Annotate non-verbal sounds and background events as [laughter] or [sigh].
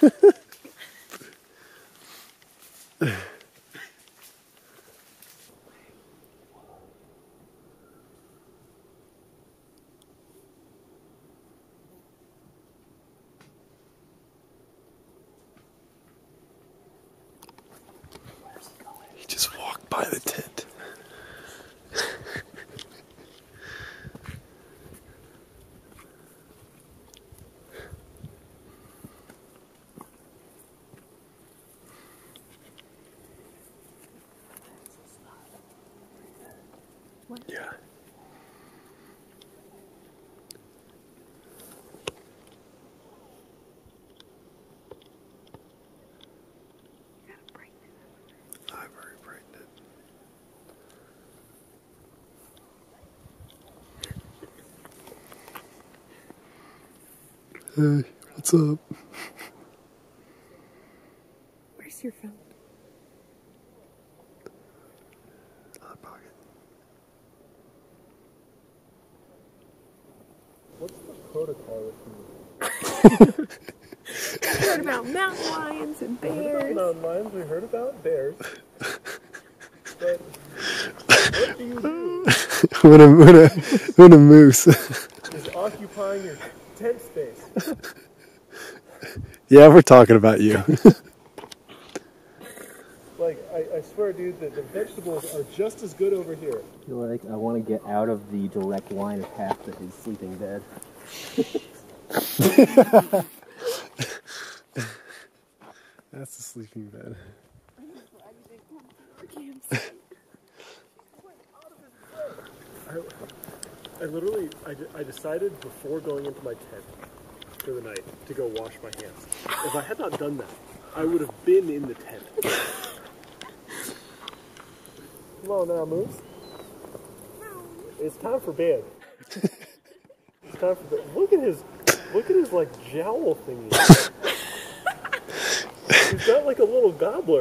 he just walked by the tent. Yeah. I've already brightened. Hey, what's up? Where's your phone? What's the protocol with you? [laughs] heard about mountain lions and bears. Mountain lions we heard about, bears. But what do you do [laughs] when a when a when a moose. is occupying your tent space. [laughs] yeah, we're talking about you. Like, I, I swear, dude, that the vegetables are just as good over here. I feel like I want to get out of the direct line of path to his sleeping bed. [laughs] That's the sleeping bed. I literally, I, I decided before going into my tent for the night to go wash my hands. If I had not done that, I would have been in the tent. Come on now, Moose. It's time for bed. It's time for bed. Look at his, look at his like jowl thingy. He's got like a little gobbler.